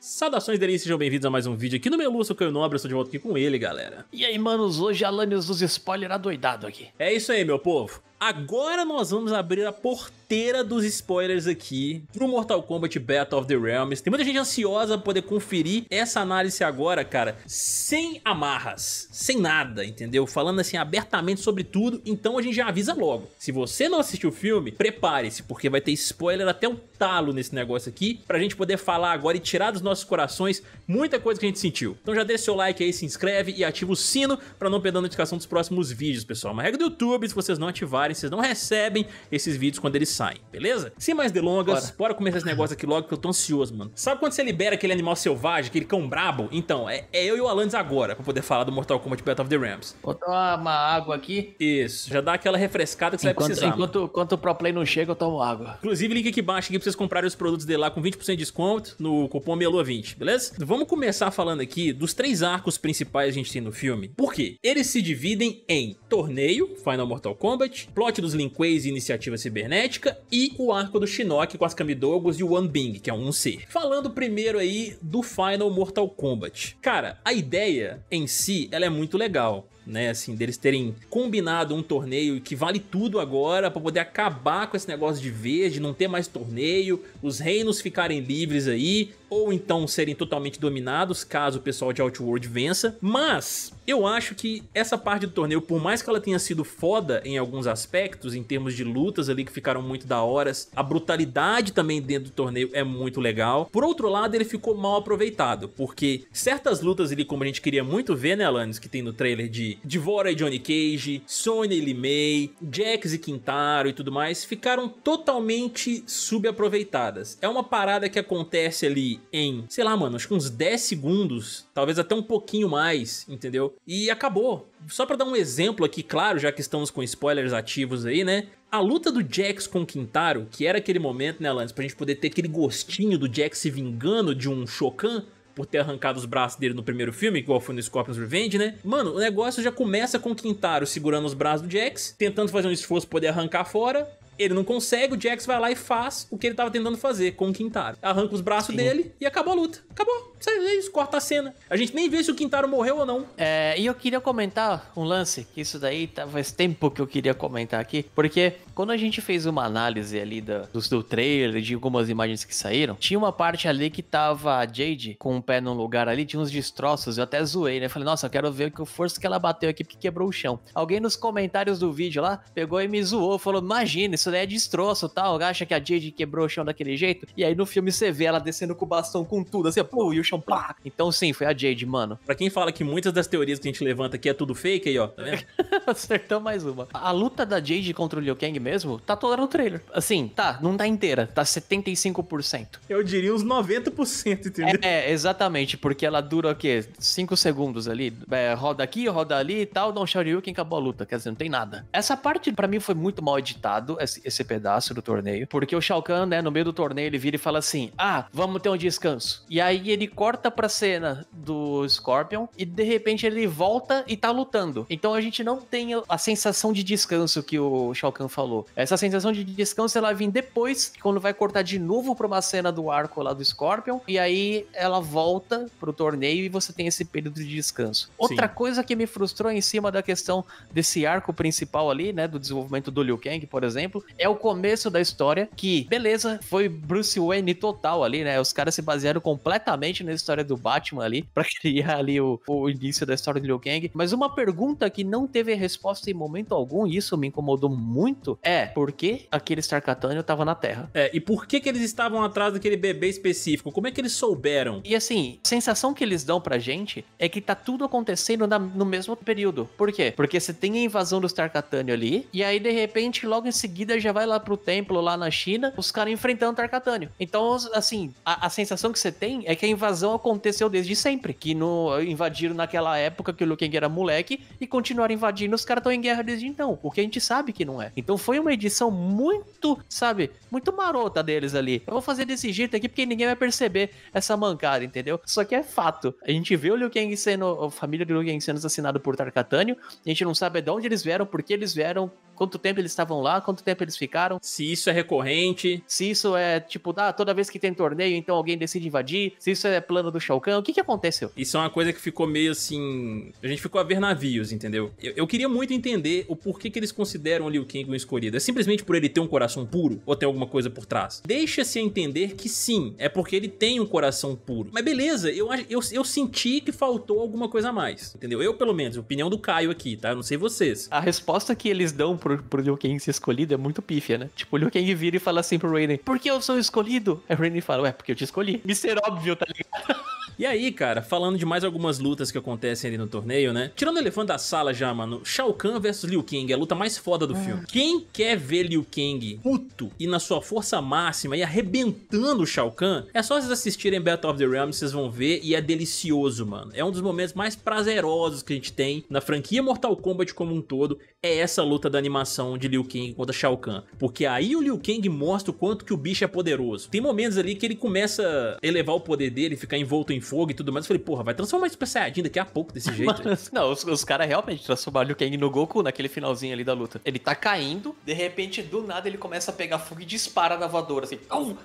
Saudações delícias, sejam bem-vindos a mais um vídeo aqui no meu Lúcio Caio Nobre, eu estou de volta aqui com ele, galera. E aí, manos, hoje Alanios dos spoilers adoidado aqui. É isso aí, meu povo. Agora nós vamos abrir a porteira dos spoilers aqui pro Mortal Kombat Battle of the Realms. Tem muita gente ansiosa pra poder conferir essa análise agora, cara, sem amarras, sem nada, entendeu? Falando assim abertamente sobre tudo, então a gente já avisa logo. Se você não assistiu o filme, prepare-se, porque vai ter spoiler até um talo nesse negócio aqui, pra gente poder falar agora e tirar dos nossos corações muita coisa que a gente sentiu. Então já deixa seu like aí, se inscreve e ativa o sino pra não perder a notificação dos próximos vídeos, pessoal. Uma regra do YouTube, se vocês não ativarem, vocês não recebem esses vídeos quando eles saem, beleza? Sem mais delongas, bora, bora começar esse negócio aqui logo que eu tô ansioso, mano. Sabe quando você libera aquele animal selvagem, aquele cão brabo? Então, é, é eu e o Alanis agora pra poder falar do Mortal Kombat Battle of the Rams. Botar uma água aqui. Isso, já dá aquela refrescada que você enquanto, vai precisar. Enquanto, enquanto o Pro Play não chega, eu tomo água. Inclusive, link aqui embaixo aqui pra vocês comprarem os produtos dele lá com 20% de desconto no cupom MELUA20, beleza? Vamos começar falando aqui dos três arcos principais que a gente tem no filme. Por quê? Eles se dividem em torneio, Final Mortal Kombat, plot dos Lin Kueis e Iniciativa Cibernética e o arco do Shinnok com as Kamidogos e o One Bing, que é um ser. Falando primeiro aí do Final Mortal Kombat. Cara, a ideia em si, ela é muito legal né, assim, deles terem combinado um torneio que vale tudo agora para poder acabar com esse negócio de verde, não ter mais torneio, os reinos ficarem livres aí, ou então serem totalmente dominados caso o pessoal de Outworld vença. Mas eu acho que essa parte do torneio, por mais que ela tenha sido foda em alguns aspectos, em termos de lutas ali que ficaram muito da horas, a brutalidade também dentro do torneio é muito legal. Por outro lado, ele ficou mal aproveitado, porque certas lutas ali, como a gente queria muito ver, né, Alanis, que tem no trailer de Divora e Johnny Cage, Sonya e May, Jax e Quintaro e tudo mais, ficaram totalmente subaproveitadas. É uma parada que acontece ali em, sei lá, mano, acho que uns 10 segundos, talvez até um pouquinho mais, entendeu? E acabou. Só pra dar um exemplo aqui, claro, já que estamos com spoilers ativos aí, né? A luta do Jax com o Quintaro, que era aquele momento, né, Lance, pra gente poder ter aquele gostinho do Jax se vingando de um Shokan, por ter arrancado os braços dele no primeiro filme, igual foi no Scorpion's Revenge, né? Mano, o negócio já começa com o Quintaro segurando os braços do Jax, tentando fazer um esforço pra poder arrancar fora, ele não consegue, o Jax vai lá e faz o que ele tava tentando fazer com o Quintaro. Arranca os braços Sim. dele e acabou a luta. Acabou. É isso, corta a cena. A gente nem vê se o Quintaro morreu ou não. É, e eu queria comentar um lance, que isso daí tá, faz tempo que eu queria comentar aqui, porque quando a gente fez uma análise ali do, do, trailer, de algumas imagens que saíram, tinha uma parte ali que tava a Jade com o um pé num lugar ali, tinha uns destroços, eu até zoei, né? Falei, nossa, eu quero ver que força que ela bateu aqui porque quebrou o chão. Alguém nos comentários do vídeo lá pegou e me zoou, falou, imagina, isso daí é destroço tal, acha que a Jade quebrou o chão daquele jeito? E aí no filme você vê ela descendo com o bastão com tudo, assim, pô, e o chão, plá. Então sim, foi a Jade, mano. Pra quem fala que muitas das teorias que a gente levanta aqui é tudo fake, aí ó, tá vendo? Acertou mais uma. A luta da Jade contra o Liu Kang mesmo, tá toda no trailer. Assim, tá, não tá inteira, tá 75%. Eu diria uns 90%, entendeu? É, exatamente, porque ela dura o quê? 5 segundos ali, é, roda aqui, roda ali e tal, dá um Shoryuken, acabou a luta, quer dizer, não tem nada. Essa parte para mim foi muito mal editado, esse, esse pedaço do torneio, porque o Shao Kahn, né, no meio do torneio, ele vira e fala assim, ah, vamos ter um descanso. E aí ele corta pra cena do Scorpion e de repente ele volta e tá lutando. Então a gente não tem a sensação de descanso que o Shao Kahn falou. Essa sensação de descanso ela vem depois, quando vai cortar de novo pra uma cena do arco lá do Scorpion, e aí ela volta pro torneio e você tem esse período de descanso. Outra Sim. coisa que me frustrou em cima da questão desse arco principal ali, né, do desenvolvimento do Liu Kang, por exemplo, é o começo da história, que, beleza, foi Bruce Wayne total ali, né, os caras se basearam completamente na história do Batman ali, pra criar ali o, o início da história do Liu Kang, mas uma pergunta que não teve resposta em momento algum, e isso me incomodou muito, é por que aquele Starkatânio tava na Terra? É, e por que que eles estavam atrás daquele bebê específico? Como é que eles souberam? E assim, a sensação que eles dão pra gente é que tá tudo acontecendo na, no mesmo período. Por quê? Porque você tem a invasão do Starkatânio ali, e aí de repente, logo em seguida, já vai lá pro templo lá na China, os caras enfrentando Tarkatânio. Então, assim, a, a, sensação que você tem é que a invasão aconteceu desde sempre. Que no, invadiram naquela época que o Liu Kang era moleque e continuaram invadindo, os caras estão em guerra desde então. O que a gente sabe que não é. Então foi uma edição muito, sabe, muito marota deles ali. Eu vou fazer desse jeito aqui porque ninguém vai perceber essa mancada, entendeu? Só que é fato. A gente vê o Liu Kang sendo, a família do Liu Kang sendo assassinado por Tarkatânio, a gente não sabe de onde eles vieram, por que eles vieram, quanto tempo eles estavam lá, quanto tempo tempo eles ficaram. Se isso é recorrente. Se isso é, tipo, ah, toda vez que tem torneio, então alguém decide invadir. Se isso é plano do Shao Kahn, o que que aconteceu? Isso é uma coisa que ficou meio assim. A gente ficou a ver navios, entendeu? Eu, eu queria muito entender o porquê que eles consideram o Liu Kang um escolhido. É simplesmente por ele ter um coração puro? Ou tem alguma coisa por trás? Deixa-se entender que sim, é porque ele tem um coração puro. Mas beleza, eu, eu, eu senti que faltou alguma coisa a mais, entendeu? Eu, pelo menos, opinião do Caio aqui, tá? Eu não sei vocês. A resposta que eles dão pro, pro Liu Kang ser escolhido é muito pífia, né? Tipo, o Liu Kang vira e fala assim pro Raiden, por que eu sou escolhido? Aí o Raiden fala, ué, porque eu te escolhi. Me ser óbvio, tá ligado? E aí, cara, falando de mais algumas lutas que acontecem ali no torneio, né? Tirando o elefante da sala já, mano, Shao Kahn versus Liu Kang, é a luta mais foda do filme. Quem quer ver Liu Kang puto e na sua força máxima e arrebentando o Shao Kahn, é só vocês assistirem Battle of the Realms, vocês vão ver e é delicioso, mano. É um dos momentos mais prazerosos que a gente tem na franquia Mortal Kombat como um todo, é essa luta da animação de Liu Kang contra Shao Kahn. Porque aí o Liu Kang mostra o quanto que o bicho é poderoso. Tem momentos ali que ele começa a elevar o poder dele, ficar envolto em fogo e tudo mais. Eu falei, porra, vai transformar isso Super Saiyajin daqui a pouco desse jeito. não, os, os caras realmente transformaram o Liu Kang no Goku naquele finalzinho ali da luta. Ele tá caindo, de repente, do nada, ele começa a pegar fogo e dispara na voadora, assim.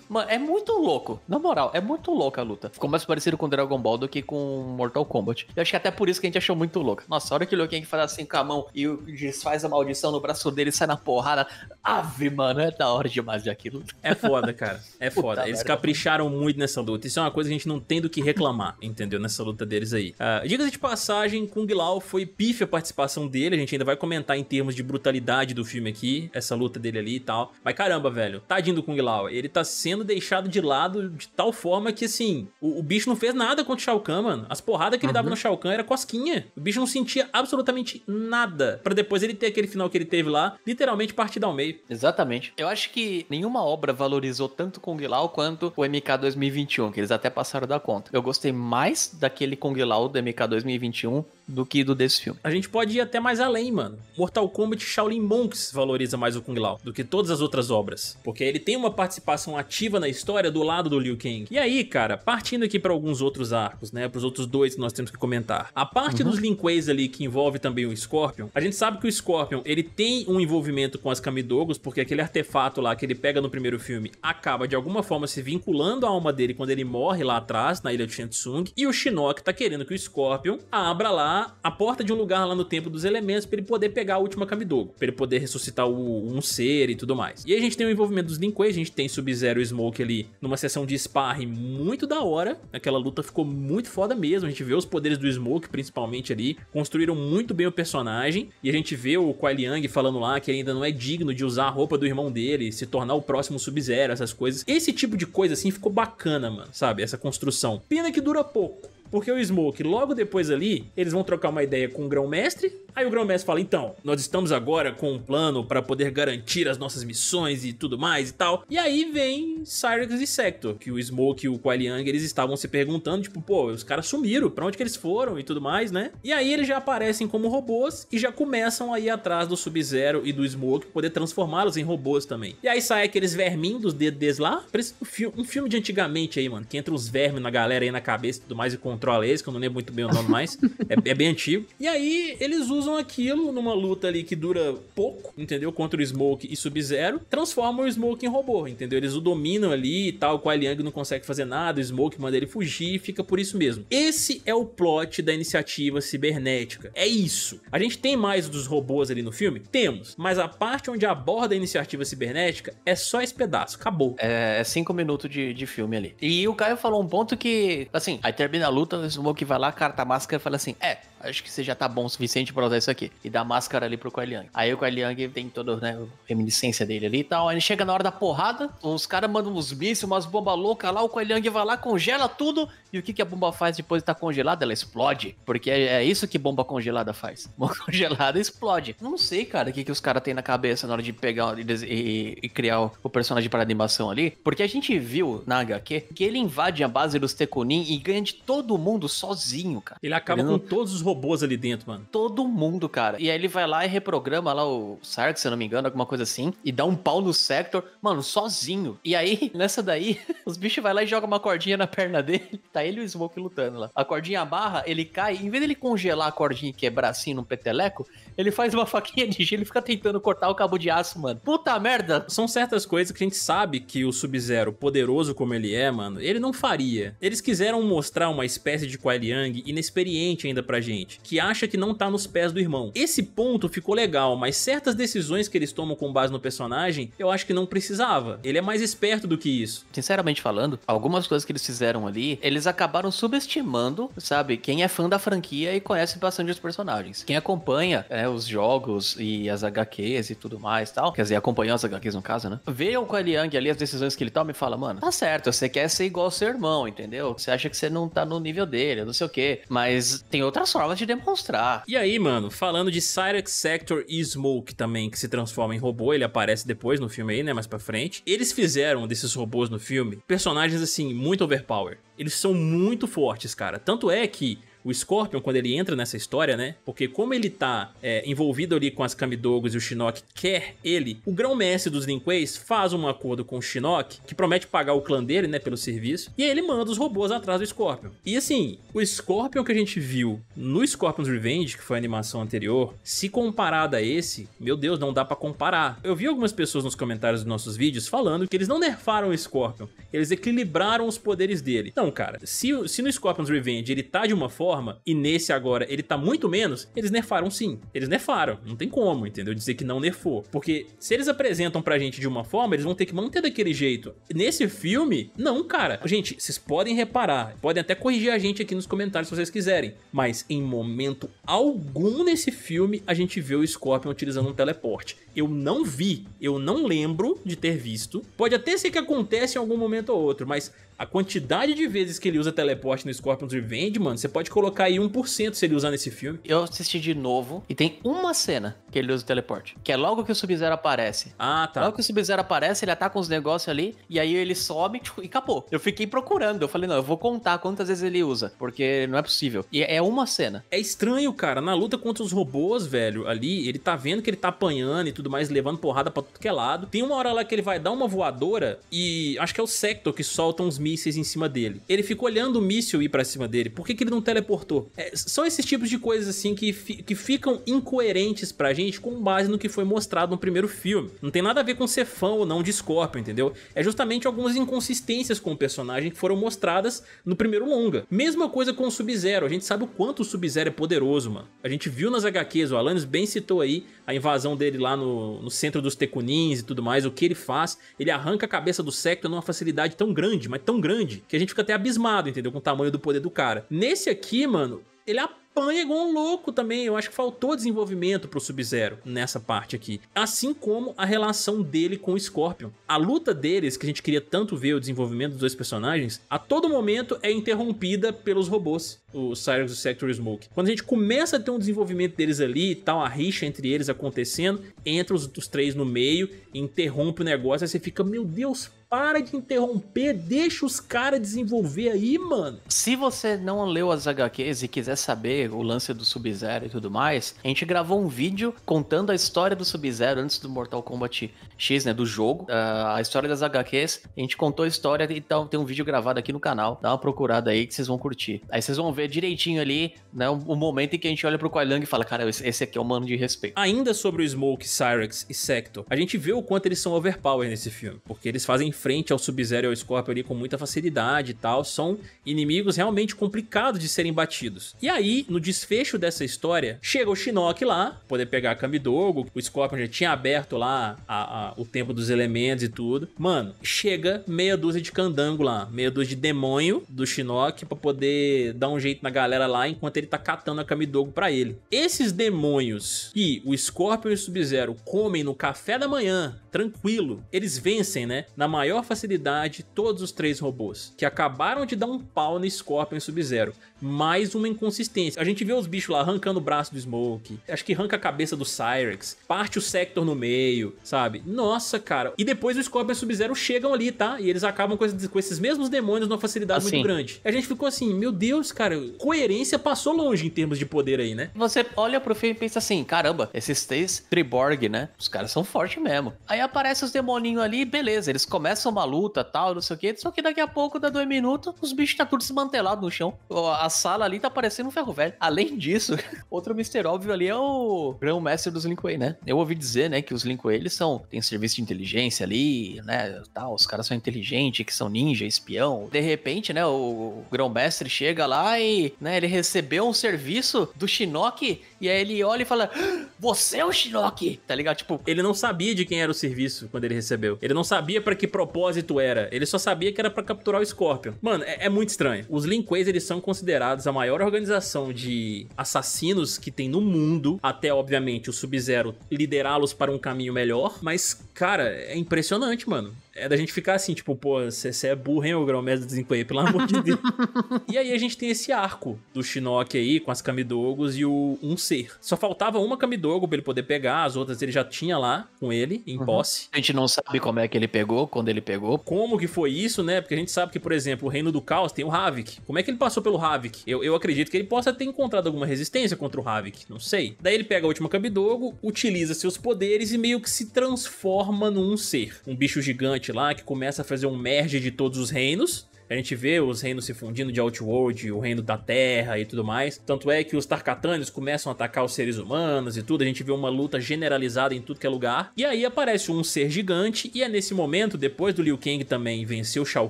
Mano, é muito louco. Na moral, é muito louca a luta. Ficou mais parecido com Dragon Ball do que com Mortal Kombat. Eu acho que até por isso que a gente achou muito louca. Nossa, a hora que o Liu Kang faz assim com a mão e desfaz a maldição no braço dele sai na porrada. Ave, mano, é da hora demais de aquilo. É foda, cara. É foda. Puta Eles merda, capricharam muito nessa luta. Isso é uma coisa que a gente não tem do que reclamar, entendeu? Nessa luta deles aí. Uh, Dicas de passagem, Kung Lao foi pífia a participação dele. A gente ainda vai comentar em termos de brutalidade do filme aqui, essa luta dele ali e tal. Mas caramba, velho, tadinho do Kung Lao. Ele tá sendo deixado de lado de tal forma que, assim, o, o bicho não fez nada contra o Shao Kahn, mano. As porradas que ele uhum. dava no Shao Kahn era cosquinha. O bicho não sentia absolutamente nada. para depois ele ter aquele final que ele teve lá, literalmente partida ao meio. Exatamente. Eu acho que nenhuma obra valorizou tanto Kung Lao quanto o MK 2021, que eles até passaram da conta. Eu gostei mais daquele Kung Lao do MK 2021 do que do desse filme. A gente pode ir até mais além, mano. Mortal Kombat Shaolin Monks valoriza mais o Kung Lao do que todas as outras obras, porque ele tem uma participação ativa na história do lado do Liu Kang. E aí, cara, partindo aqui para alguns outros arcos, né, para os outros dois que nós temos que comentar. A parte uhum. dos Lin Kueis ali que envolve também o Scorpion, a gente sabe que o Scorpion, ele tem um envolvimento com as Kamidogos, porque aquele artefato lá que ele pega no primeiro filme acaba de alguma forma se vinculando à alma dele quando ele morre lá atrás, na ilha de Shensung, e o Shinnok tá querendo que o Scorpion abra lá a porta de um lugar lá no Templo dos Elementos para ele poder pegar a última Kamidogo, para ele poder ressuscitar o, um ser e tudo mais. E aí a gente tem o envolvimento dos Lin a gente tem Sub-Zero e Smoke ali numa sessão de sparring muito da hora, aquela luta ficou muito foda mesmo, a gente vê os poderes do Smoke principalmente ali, construíram muito bem o personagem, e a gente vê o Kuai Liang falando lá que ele ainda não é digno de usar a roupa do irmão dele, se tornar o próximo Sub-Zero, essas coisas. Esse tipo de coisa assim ficou bacana, mano, sabe? Essa construção. Pena que dura pouco. Porque o Smoke, logo depois ali, eles vão trocar uma ideia com o grão-mestre. Aí o grão-mestre fala: então, nós estamos agora com um plano para poder garantir as nossas missões e tudo mais e tal. E aí vem Cyrix e Sector, que o Smoke e o Kuai Liang, eles estavam se perguntando, tipo, pô, os caras sumiram, pra onde que eles foram e tudo mais, né? E aí eles já aparecem como robôs e já começam a ir atrás do Sub-Zero e do Smoke poder transformá-los em robôs também. E aí sai aqueles verminhos dos dedos lá, parece um filme, um filme de antigamente aí, mano, que entra os vermes na galera aí na cabeça e tudo mais e controla esse, que eu não lembro muito bem o nome mais. é, é, bem antigo. E aí eles usam aquilo numa luta ali que dura pouco, entendeu? Contra o Smoke e Sub-Zero. Transformam o Smoke em robô, entendeu? Eles o dominam ali e tal. O Kuai Liang não consegue fazer nada. O Smoke manda ele fugir e fica por isso mesmo. Esse é o plot da iniciativa cibernética. É isso. A gente tem mais dos robôs ali no filme? Temos. Mas a parte onde aborda a iniciativa cibernética é só esse pedaço. Acabou. É, é cinco minutos de, de filme ali. E o Caio falou um ponto que, assim, aí termina a luta, o Smoke vai lá, carta a máscara e fala assim: É, acho que você já tá bom o suficiente pra usar isso aqui. E dá máscara ali pro Kuai Liang. Aí o Kuai Liang tem toda né, a reminiscência dele ali e tal. Aí chega na hora da porrada, os caras mandam uns mísseis, umas bombas loucas lá, o Kuai Liang vai lá, congela tudo. E o que, que a bomba faz depois de estar tá congelada? Ela explode. Porque é, é, isso que bomba congelada faz. Bomba congelada explode. Não sei, cara, o que, que os caras têm na cabeça na hora de pegar e, e, criar o, personagem para animação ali. Porque a gente viu na HQ que ele invade a base dos Tekunin e ganha de todo mundo sozinho, cara. Ele acaba ele não... com todos os robôs robôs ali dentro, mano. Todo mundo, cara. E aí ele vai lá e reprograma lá o Sark, se eu não me engano, alguma coisa assim, e dá um pau no Sector, mano, sozinho. E aí, nessa daí, os bichos vai lá e joga uma cordinha na perna dele, tá ele e o Smoke lutando lá. A cordinha abarra, ele cai, em vez dele congelar a cordinha e quebrar assim num peteleco, ele faz uma faquinha de gelo e fica tentando cortar o cabo de aço, mano. Puta merda! São certas coisas que a gente sabe que o Sub-Zero, poderoso como ele é, mano, ele não faria. Eles quiseram mostrar uma espécie de Kuai Liang inexperiente ainda pra gente, que acha que não tá nos pés do irmão. Esse ponto ficou legal, mas certas decisões que eles tomam com base no personagem, eu acho que não precisava. Ele é mais esperto do que isso. Sinceramente falando, algumas coisas que eles fizeram ali, eles acabaram subestimando, sabe, quem é fã da franquia e conhece bastante os personagens. Quem acompanha né, os jogos e as HQs e tudo mais tal, quer dizer, acompanhou as HQs no caso, né? Vê o Liang ali, as decisões que ele toma e fala, mano, tá certo, você quer ser igual ao seu irmão, entendeu? Você acha que você não tá no nível dele, não sei o quê. Mas tem outras formas de demonstrar. E aí, mano, falando de Cyrex Sector e Smoke também, que se transforma em robô, ele aparece depois no filme aí, né, mais pra frente. Eles fizeram desses robôs no filme personagens, assim, muito overpower. Eles são muito fortes, cara. Tanto é que o Scorpion, quando ele entra nessa história, né? Porque como ele tá é, envolvido ali com as Kamidogos e o Shinnok quer ele, o grão-mestre dos Linqueis faz um acordo com o Shinnok, que promete pagar o clã dele, né, pelo serviço, e aí ele manda os robôs atrás do Scorpion. E assim, o Scorpion que a gente viu no Scorpion's Revenge, que foi a animação anterior, se comparado a esse, meu Deus, não dá pra comparar. Eu vi algumas pessoas nos comentários dos nossos vídeos falando que eles não nerfaram o Scorpion, eles equilibraram os poderes dele. Não, cara, se, se no Scorpion's Revenge ele tá de uma forma, forma e nesse agora ele tá muito menos, eles nerfaram sim. Eles nerfaram. Não tem como, entendeu? Dizer que não nerfou. Porque se eles apresentam pra gente de uma forma, eles vão ter que manter daquele jeito. Nesse filme, não, cara. Gente, vocês podem reparar, podem até corrigir a gente aqui nos comentários se vocês quiserem. Mas em momento algum nesse filme a gente vê o Scorpion utilizando um teleporte. Eu não vi, eu não lembro de ter visto. Pode até ser que acontece em algum momento ou outro, mas a quantidade de vezes que ele usa teleporte no Scorpion's Revenge, mano, você pode colocar aí 1% se ele usar nesse filme. Eu assisti de novo e tem uma cena que ele usa o teleporte, que é logo que o Sub-Zero aparece. Ah, tá. Logo que o Sub-Zero aparece, ele ataca uns negócios ali e aí ele sobe tipo, e acabou. Eu fiquei procurando, eu falei, não, eu vou contar quantas vezes ele usa, porque não é possível. E é uma cena. É estranho, cara, na luta contra os robôs, velho, ali, ele tá vendo que ele tá apanhando e tudo mais, levando porrada pra tudo que é lado. Tem uma hora lá que ele vai dar uma voadora e acho que é o Sector que solta uns mísseis em cima dele. Ele fica olhando o míssil ir pra cima dele. Por que, que ele não teleportou? É, são esses tipos de coisas assim que, fi, que ficam incoerentes pra gente com base no que foi mostrado no primeiro filme. Não tem nada a ver com ser fã ou não de Scorpion, entendeu? É justamente algumas inconsistências com o personagem que foram mostradas no primeiro longa. Mesma coisa com o Sub-Zero. A gente sabe o quanto o Sub-Zero é poderoso, mano. A gente viu nas HQs, o Alanis bem citou aí a invasão dele lá no, no centro dos Tekunins e tudo mais, o que ele faz. Ele arranca a cabeça do Sector numa facilidade tão grande, mas tão grande, que a gente fica até abismado, entendeu? Com o tamanho do poder do cara. Nesse aqui, mano, ele apanha igual um louco também. Eu acho que faltou desenvolvimento pro Sub-Zero nessa parte aqui. Assim como a relação dele com o Scorpion. A luta deles, que a gente queria tanto ver o desenvolvimento dos dois personagens, a todo momento é interrompida pelos robôs. O Cyrus e o Sector Smoke. Quando a gente começa a ter um desenvolvimento deles ali e tal, a rixa entre eles acontecendo, entra os, os três no meio, interrompe o negócio, aí você fica, meu Deus, para de interromper, deixa os caras desenvolver aí, mano. Se você não leu as HQs e quiser saber o lance do Sub-Zero e tudo mais, a gente gravou um vídeo contando a história do Sub-Zero antes do Mortal Kombat X, né, do jogo, uh, a história das HQs. A gente contou a história, então tem um vídeo gravado aqui no canal. Dá uma procurada aí que vocês vão curtir. Aí vocês vão ver direitinho ali, né, o, o momento em que a gente olha pro Kuai Lang e fala, cara, esse, aqui é o mano de respeito. Ainda sobre o Smoke, Cyrex e Sector, a gente vê o quanto eles são overpower nesse filme, porque eles fazem frente ao Sub-Zero e ao Scorpion ali com muita facilidade e tal, são inimigos realmente complicados de serem batidos. E aí, no desfecho dessa história, chega o Shinnok lá, poder pegar a Kamidogo, o Scorpion já tinha aberto lá a, a, o tempo dos elementos e tudo. Mano, chega meia dúzia de candango lá, meia dúzia de demônio do Shinnok pra poder dar um jeito na galera lá enquanto ele tá catando a Kamidogo pra ele. Esses demônios que o Scorpion e o Sub-Zero comem no café da manhã tranquilo. Eles vencem, né? Na maior facilidade, todos os três robôs, que acabaram de dar um pau no Scorpion e Sub-Zero. Mais uma inconsistência. A gente vê os bichos lá arrancando o braço do Smoke, acho que arranca a cabeça do Cyrex, parte o Sector no meio, sabe? Nossa, cara. E depois o Scorpion e Sub-Zero chegam ali, tá? E eles acabam com esses, com esses mesmos demônios numa facilidade Assim. muito grande. A gente ficou assim, meu Deus, cara, coerência passou longe em termos de poder aí, né? Você olha pro filme e pensa assim, caramba, esses três Triborg, né? Os caras são fortes mesmo. Aí aparecem os demoninhos ali, beleza, eles começam uma luta, tal, não sei o quê, só que daqui a pouco, dá dois minutos, os bichos tá tudo desmantelado no chão. A sala ali tá parecendo um ferro velho. Além disso, outro Mr. Óbvio ali é o grão-mestre dos Linkway, né? Eu ouvi dizer, né, que os Linkway, eles são, tem serviço de inteligência ali, né, tal, os caras são inteligentes, que são ninja, espião. De repente, né, o grão-mestre chega lá e, né, ele recebeu um serviço do Shinnok e aí ele olha e fala, "Ah, você é o Shinnok, tá ligado? Tipo, Ele não sabia de quem era o serviço quando ele recebeu. Ele não sabia pra que propósito era. Ele só sabia que era pra capturar o Scorpion. Mano, é, é muito estranho. Os Linquays, eles são considerados a maior organização de assassinos que tem no mundo. Até, obviamente, o Sub-Zero liderá-los para um caminho melhor. Mas, cara, é impressionante, mano. É da gente ficar assim, tipo, pô, você é burro, hein, o grão-mestre do Zinquay, pelo amor de Deus. e aí a gente tem esse arco do Shinnok aí, com as Kamidogos e o um ser. Só faltava uma Kamidogo pra ele poder pegar, as outras ele já tinha lá com ele, em posse. a gente não sabe como é que ele pegou, quando ele pegou. Como que foi isso, né? Porque a gente sabe que, por exemplo, o Reino do Caos tem o Havik. Como é que ele passou pelo Havik? Eu, eu acredito que ele possa ter encontrado alguma resistência contra o Havik, não sei. Daí ele pega a última Kamidogo, utiliza seus poderes e meio que se transforma num ser. Um bicho gigante lá que começa a fazer um merge de todos os reinos. A gente vê os reinos se fundindo de Outworld, o reino da Terra e tudo mais. Tanto é que os Tarkatanios começam a atacar os seres humanos e tudo. A gente vê uma luta generalizada em tudo que é lugar. E aí aparece um ser gigante. E é nesse momento, depois do Liu Kang também vencer o Shao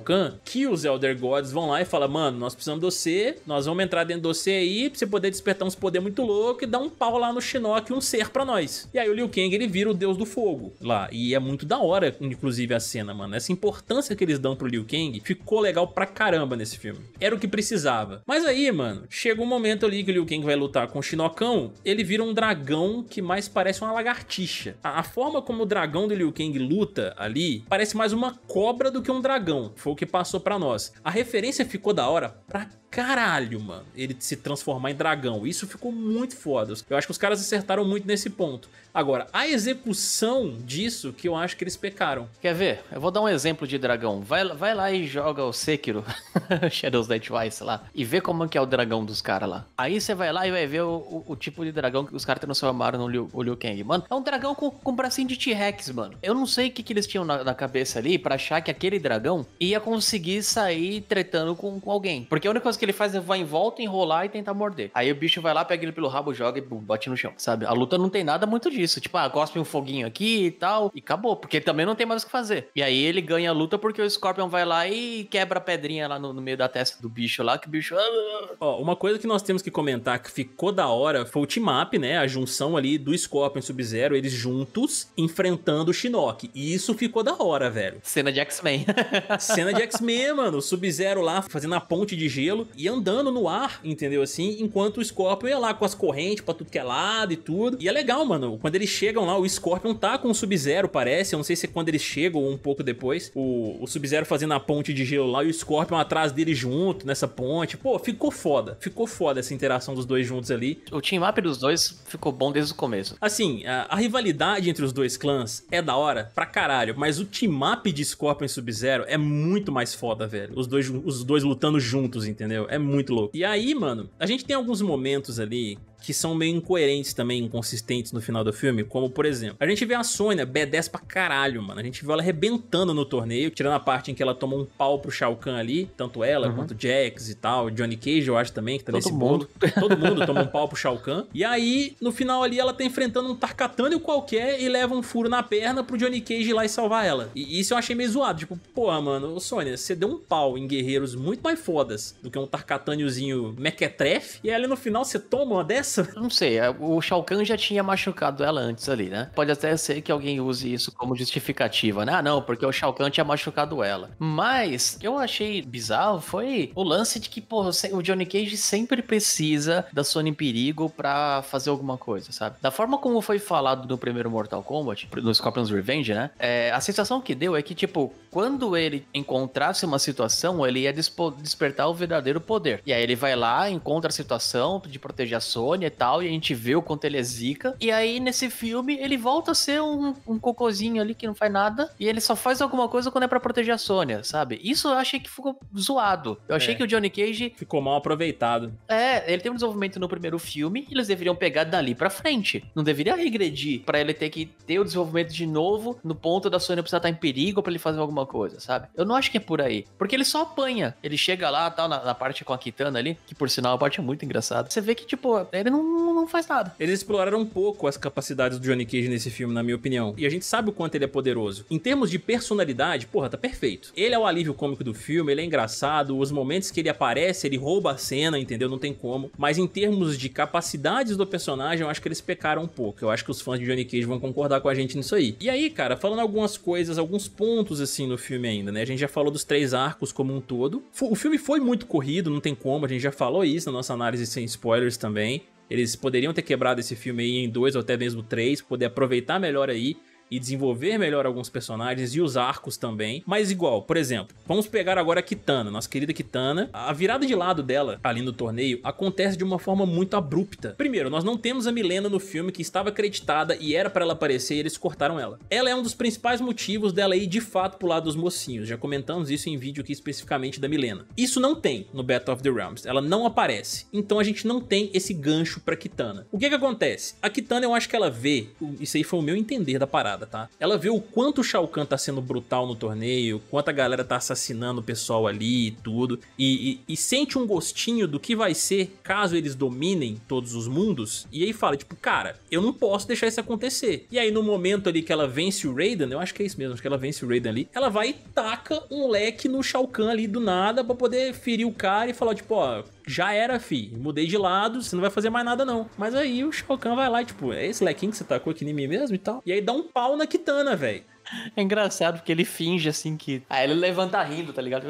Kahn, que os Elder Gods vão lá e falam: Mano, nós precisamos de você. Nós vamos entrar dentro de você aí pra você poder despertar uns poder muito louco e dar um pau lá no Shinnok, um ser pra nós. E aí o Liu Kang ele vira o deus do fogo lá. E é muito da hora, inclusive, a cena, mano. Essa importância que eles dão pro Liu Kang ficou legal pra caramba nesse filme. Era o que precisava. Mas aí, mano, chega um momento ali que o Liu Kang vai lutar com o Shinnokão, ele vira um dragão que mais parece uma lagartixa. A, a forma como o dragão do Liu Kang luta ali parece mais uma cobra do que um dragão. Foi o que passou pra nós. A referência ficou da hora pra caralho, mano. Ele se transformar em dragão. Isso ficou muito foda. Eu acho que os caras acertaram muito nesse ponto. Agora, a execução disso que eu acho que eles pecaram. Quer ver? Eu vou dar um exemplo de dragão. Vai, vai lá e joga o Sekiro, Shadows Die Twice lá, e vê como que é o dragão dos caras lá. Aí você vai lá e vai ver o, o- o tipo de dragão que os caras transformaram no Liu, Liu Kang. Mano, é um dragão com, com bracinho de T-Rex, mano. Eu não sei o que, que eles tinham na, na cabeça ali pra achar que aquele dragão ia conseguir sair tretando com, com alguém. Porque a única coisa que ele faz é vai em volta, enrolar e tentar morder. Aí o bicho vai lá, pega ele pelo rabo, joga e bum, bate no chão, sabe? A luta não tem nada muito disso. Tipo, ah, cospe um foguinho aqui e tal, e acabou. Porque também não tem mais o que fazer. E aí ele ganha a luta porque o Scorpion vai lá e quebra a pedrinha lá no, no meio da testa do bicho lá, que o bicho. ah, Ó, uma coisa que nós temos que comentar que ficou da hora foi o team-up, né? A junção ali do Scorpion e Sub-Zero, eles juntos enfrentando o Shinnok. E isso ficou da hora, velho. Cena de X-Men. Cena de X-Men, mano. O Sub-Zero lá fazendo a ponte de gelo e andando no ar, entendeu? Assim, enquanto o Scorpion ia lá com as correntes pra tudo que é lado e tudo. E é legal, mano. Quando eles chegam lá, o Scorpion tá com o Sub-Zero, parece. Eu não sei se é quando eles chegam ou um pouco depois. O, o Sub-Zero fazendo a ponte de gelo lá e o Scorpion atrás dele junto nessa ponte. Pô, ficou foda. Ficou foda essa interação dos dois juntos ali. o team up dos dois ficou bom desde o começo. Assim, a, a rivalidade entre os dois clãs é da hora pra caralho, mas o team-up de Scorpion e Sub-Zero é muito mais foda, velho. Os dois, os dois lutando juntos, entendeu? É muito louco. E aí, mano, a gente tem alguns momentos ali que são meio incoerentes também, inconsistentes no final do filme, como por exemplo, a gente vê a Sônia B10 pra caralho, mano. A gente vê ela arrebentando no torneio, tirando a parte em que ela toma um pau pro Shao Kahn ali, tanto ela quanto o Jax e tal, Johnny Cage, eu acho também, que tá Todo nesse mundo. bolo. Todo mundo toma um pau pro Shao Kahn. E aí, no final ali, ela tá enfrentando um Tarkatânio qualquer e leva um furo na perna pro Johnny Cage ir lá e salvar ela. E isso eu achei meio zoado. Tipo, porra, mano, Sônia, você deu um pau em guerreiros muito mais fodas do que um Tarkatâniozinho mequetrefe. E aí ali no final você toma uma dessa? Nossa. Não sei, é, o Shao Kahn já tinha machucado ela antes ali, né? Pode até ser que alguém use isso como justificativa, né? Ah, não, porque o Shao Kahn tinha machucado ela. Mas, o que eu achei bizarro foi o lance de que, pô, o Johnny Cage sempre precisa da Sony Perigo pra fazer alguma coisa, sabe? Da forma como foi falado no primeiro Mortal Kombat, no Scorpion's Revenge, né? É, a sensação que deu é que, tipo, quando ele encontrasse uma situação, ele ia despertar o verdadeiro poder. E aí ele vai lá, encontra a situação de proteger a Sony e tal, e a gente vê o quanto ele é zica. E aí, nesse filme, ele volta a ser um, um cocôzinho ali que não faz nada, e ele só faz alguma coisa quando é pra proteger a Sônia, sabe? Isso eu achei que ficou zoado. Eu achei é. que o Johnny Cage... Ficou mal aproveitado. É, ele tem um desenvolvimento no primeiro filme, eles deveriam pegar dali pra frente. Não deveria regredir para ele ter que ter o desenvolvimento de novo, no ponto da Sônia precisar estar em perigo para ele fazer alguma coisa, sabe? Eu não acho que é por aí. Porque ele só apanha. Ele chega lá, tal, na, na parte com a Kitana ali, que por sinal a parte é muito engraçada. Você vê que, tipo, ele não, não faz nada. Eles exploraram um pouco as capacidades do Johnny Cage nesse filme, na minha opinião. E a gente sabe o quanto ele é poderoso. Em termos de personalidade, porra, tá perfeito. Ele é o alívio cômico do filme, ele é engraçado, os momentos que ele aparece, ele rouba a cena, entendeu? Não tem como. Mas em termos de capacidades do personagem, eu acho que eles pecaram um pouco. Eu acho que os fãs de Johnny Cage vão concordar com a gente nisso aí. E aí, cara, falando algumas coisas, alguns pontos assim no filme ainda, né? A gente já falou dos três arcos como um todo. O filme foi muito corrido, não tem como, a gente já falou isso na nossa análise sem spoilers também. Eles poderiam ter quebrado esse filme aí em dois ou até mesmo três, poder aproveitar melhor aí e desenvolver melhor alguns personagens e os arcos também. Mas igual, por exemplo, vamos pegar agora a Kitana, nossa querida Kitana. A virada de lado dela ali no torneio acontece de uma forma muito abrupta. Primeiro, nós não temos a Milena no filme que estava acreditada e era para ela aparecer e eles cortaram ela. Ela é um dos principais motivos dela ir de fato pro lado dos mocinhos. Já comentamos isso em vídeo aqui especificamente da Milena. Isso não tem no Battle of the Realms. Ela não aparece. Então a gente não tem esse gancho pra Kitana. O que que acontece? A Kitana eu acho que ela vê, isso aí foi o meu entender da parada tá? Ela vê o quanto o Shao Kahn tá sendo brutal no torneio, quanto a galera tá assassinando o pessoal ali e tudo, e, e, e, sente um gostinho do que vai ser caso eles dominem todos os mundos, e aí fala, tipo, cara, eu não posso deixar isso acontecer. E aí no momento ali que ela vence o Raiden, eu acho que é isso mesmo, acho que ela vence o Raiden ali, ela vai e taca um leque no Shao Kahn ali do nada pra poder ferir o cara e falar, tipo, ó, já era, fi. Mudei de lado, você não vai fazer mais nada, não. Mas aí o Shao Kahn vai lá e, tipo, é esse lequinho que você tacou aqui em mim mesmo e tal. E aí dá um pau na Kitana, velho. É engraçado porque ele finge assim que. Aí ele levanta rindo, tá ligado?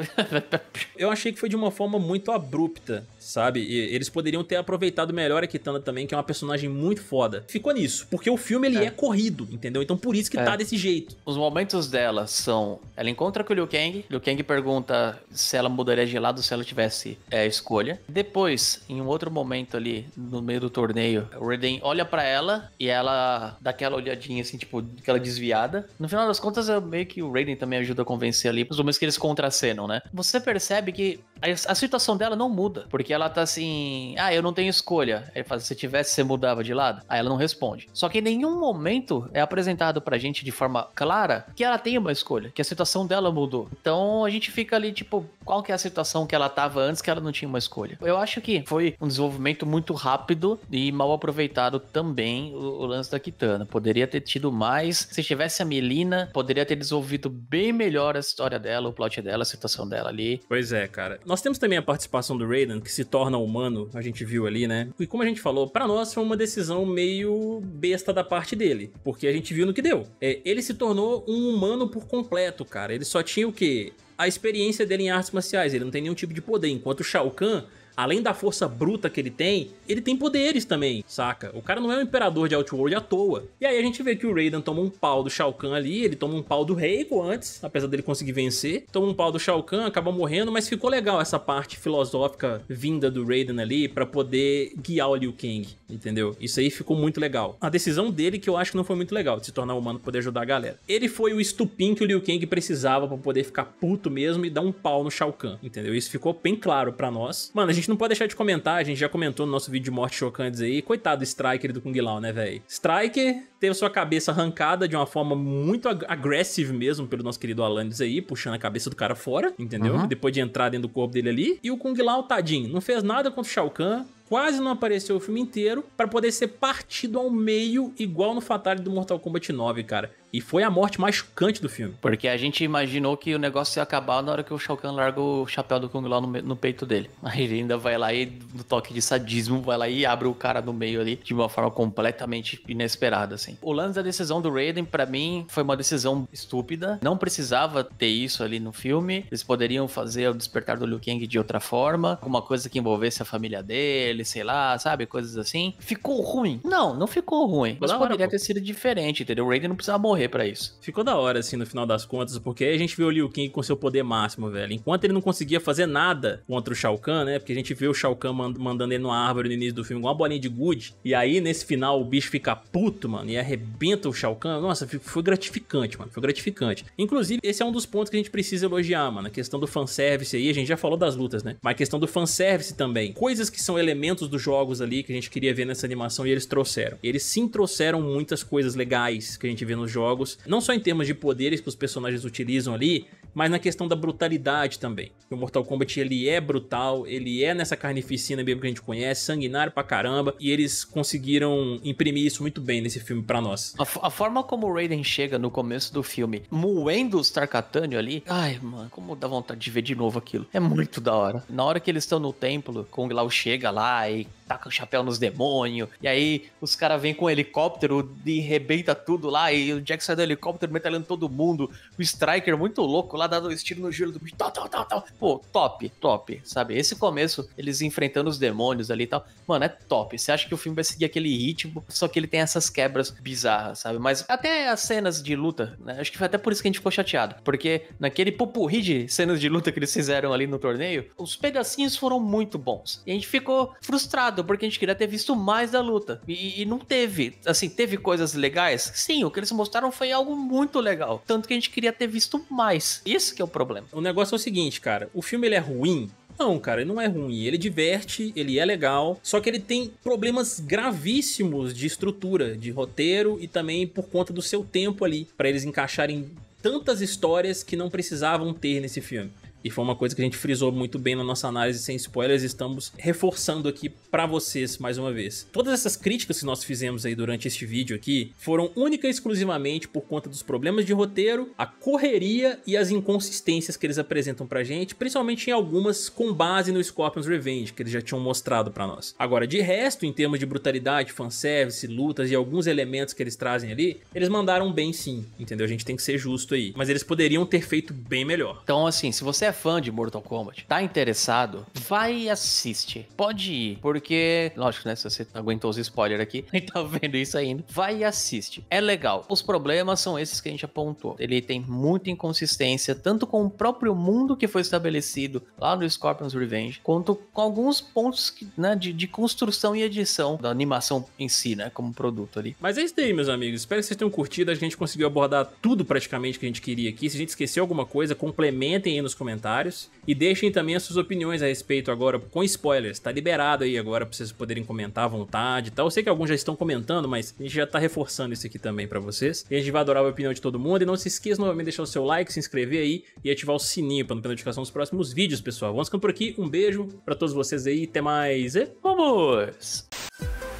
Eu achei que foi de uma forma muito abrupta sabe? E eles poderiam ter aproveitado melhor a Kitana também, que é uma personagem muito foda. Ficou nisso, porque o filme ele é, é corrido, entendeu? Então por isso que é. tá desse jeito. Os momentos dela são, ela encontra com o Liu Kang, Liu Kang pergunta se ela mudaria de lado se ela tivesse é, escolha. Depois, em um outro momento ali, no meio do torneio, o Raiden olha para ela e ela dá aquela olhadinha assim, tipo, aquela desviada. No final das contas, é meio que o Raiden também ajuda a convencer ali, os momentos que eles contracenam, né? Você percebe que a, a situação dela não muda, porque ela tá assim, ah, eu não tenho escolha. Ele fala, se tivesse, você mudava de lado? Aí ela não responde. Só que em nenhum momento é apresentado pra gente de forma clara que ela tem uma escolha, que a situação dela mudou. Então a gente fica ali, tipo, qual que é a situação que ela tava antes que ela não tinha uma escolha? Eu acho que foi um desenvolvimento muito rápido e mal aproveitado também o, o lance da Kitana. Poderia ter tido mais. Se tivesse a Melina, poderia ter desenvolvido bem melhor a história dela, o plot dela, a situação dela ali. Pois é, cara. Nós temos também a participação do Raiden, que se torna humano, a gente viu ali, né? E como a gente falou, para nós foi uma decisão meio besta da parte dele, porque a gente viu no que deu. É, ele se tornou um humano por completo, cara. Ele só tinha o quê? A experiência dele em artes marciais, ele não tem nenhum tipo de poder, enquanto o Shao Kahn além da força bruta que ele tem, ele tem poderes também, saca? O cara não é um imperador de Outworld à toa. E aí a gente vê que o Raiden toma um pau do Shao Kahn ali, ele toma um pau do Reiko antes, apesar dele conseguir vencer. Toma um pau do Shao Kahn, acaba morrendo, mas ficou legal essa parte filosófica vinda do Raiden ali para poder guiar o Liu Kang, entendeu? Isso aí ficou muito legal. A decisão dele que eu acho que não foi muito legal, de se tornar humano poder ajudar a galera. Ele foi o estupim que o Liu Kang precisava para poder ficar puto mesmo e dar um pau no Shao Kahn, entendeu? Isso ficou bem claro para nós. Mano, a gente gente não pode deixar de comentar, a gente já comentou no nosso vídeo de morte chocantes aí, coitado do Striker do Kung Lao, né, velho? Striker teve sua cabeça arrancada de uma forma muito ag agressiva mesmo pelo nosso querido Alanis aí, puxando a cabeça do cara fora, entendeu? Uhum. Depois de entrar dentro do corpo dele ali. E o Kung Lao, tadinho, não fez nada contra o Shao Kahn, quase não apareceu o filme inteiro para poder ser partido ao meio, igual no Fatality do Mortal Kombat 9, cara. E foi a morte mais chocante do filme. Porque a gente imaginou que o negócio ia acabar na hora que o Shao Kahn larga o chapéu do Kung Lao no, no, peito dele. Aí ele ainda vai lá e, no toque de sadismo, vai lá e abre o cara no meio ali de uma forma completamente inesperada, assim. O lance da decisão do Raiden, para mim, foi uma decisão estúpida. Não precisava ter isso ali no filme. Eles poderiam fazer o despertar do Liu Kang de outra forma. Alguma coisa que envolvesse a família dele, sei lá, sabe? Coisas assim. Ficou ruim? Não, não ficou ruim. Mas poderia hora, ter sido diferente, entendeu? O Raiden não precisava morrer para isso. Ficou da hora, assim, no final das contas, porque aí a gente vê o Liu Kang com seu poder máximo, velho. Enquanto ele não conseguia fazer nada contra o Shao Kahn, né? Porque a gente vê o Shao Kahn mandando ele numa árvore no início do filme com uma bolinha de gude. E aí, nesse final, o bicho fica puto, mano, e arrebenta o Shao Kahn. Nossa, foi gratificante, mano. Foi gratificante. Inclusive, esse é um dos pontos que a gente precisa elogiar, mano. A questão do fanservice aí, a gente já falou das lutas, né? Mas a questão do fanservice também. Coisas que são elementos dos jogos ali que a gente queria ver nessa animação e eles trouxeram. Eles sim trouxeram muitas coisas legais que a gente vê nos jogos. Não só em termos de poderes que os personagens utilizam ali, mas na questão da brutalidade também. O Mortal Kombat ele é brutal, ele é nessa carnificina mesmo que a gente conhece, sanguinário pra caramba, e eles conseguiram imprimir isso muito bem nesse filme pra nós. A, a forma como o Raiden chega no começo do filme, moendo os Tarkatânio ali, ai mano, como dá vontade de ver de novo aquilo. É muito da hora. Na hora que eles estão no templo, Kung Lao chega lá e taca o chapéu nos demônios, e aí os caras vêm com um helicóptero e rebenta tudo lá, e o Jack sai do helicóptero metalhando todo mundo, o Striker muito louco lá, dando estilo no gelo do bicho, tal, tal, tal, tal. Pô, top, top, sabe? Esse começo, eles enfrentando os demônios ali e tal, mano, é top. Você acha que o filme vai seguir aquele ritmo, só que ele tem essas quebras bizarras, sabe? Mas até as cenas de luta, né? Acho que foi até por isso que a gente ficou chateado, porque naquele pupurri de cenas de luta que eles fizeram ali no torneio, os pedacinhos foram muito bons. E a gente ficou frustrado, porque a gente queria ter visto mais da luta. E, e não teve. Assim, teve coisas legais? Sim, o que eles mostraram foi algo muito legal. Tanto que a gente queria ter visto mais. Isso que é o problema. O negócio é o seguinte, cara. O filme ele é ruim, não, cara, ele não é ruim. Ele diverte, ele é legal, só que ele tem problemas gravíssimos de estrutura, de roteiro e também por conta do seu tempo ali, para eles encaixarem tantas histórias que não precisavam ter nesse filme. E foi uma coisa que a gente frisou muito bem na nossa análise sem spoilers, estamos reforçando aqui para vocês mais uma vez. Todas essas críticas que nós fizemos aí durante este vídeo aqui foram única e exclusivamente por conta dos problemas de roteiro, a correria e as inconsistências que eles apresentam pra gente, principalmente em algumas com base no Scorpion's Revenge, que eles já tinham mostrado para nós. Agora, de resto, em termos de brutalidade, fanservice, lutas e alguns elementos que eles trazem ali, eles mandaram bem sim, entendeu? A gente tem que ser justo aí. Mas eles poderiam ter feito bem melhor. Então, assim, se você é fã de Mortal Kombat, tá interessado, vai e assiste. Pode ir, porque, lógico, né? Se você aguentou os spoilers aqui e tá vendo isso ainda, vai e assiste. É legal. Os problemas são esses que a gente apontou. Ele tem muita inconsistência, tanto com o próprio mundo que foi estabelecido lá no Scorpion's Revenge, quanto com alguns pontos que, né, de, de construção e edição da animação em si, né? Como produto ali. Mas é isso aí, meus amigos. Espero que vocês tenham curtido. A gente conseguiu abordar tudo praticamente que a gente queria aqui. Se a gente esqueceu alguma coisa, complementem aí nos comentários comentários. E deixem também as suas opiniões a respeito agora, com spoilers. Tá liberado aí agora pra vocês poderem comentar à vontade e tal. Eu sei que alguns já estão comentando, mas a gente já tá reforçando isso aqui também pra vocês. E a gente vai adorar a opinião de todo mundo. E não se esqueça novamente de deixar o seu like, se inscrever aí e ativar o sininho pra não ter notificação dos próximos vídeos, pessoal. Vamos ficando por aqui. Um beijo pra todos vocês aí. Até mais e vamos!